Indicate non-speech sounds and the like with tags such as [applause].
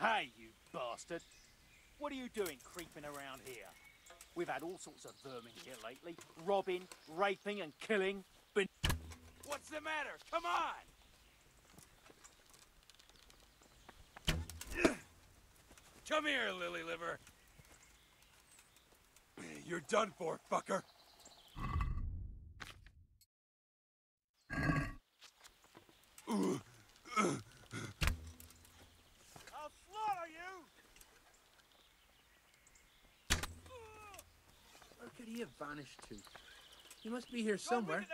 Hey, you bastard. What are you doing creeping around here? We've had all sorts of vermin here lately. Robbing, raping and killing. Been... What's the matter? Come on! [clears throat] Come here, lily liver. [clears throat] You're done for, fucker. [clears throat] he have vanished to? He must be here Somewhere.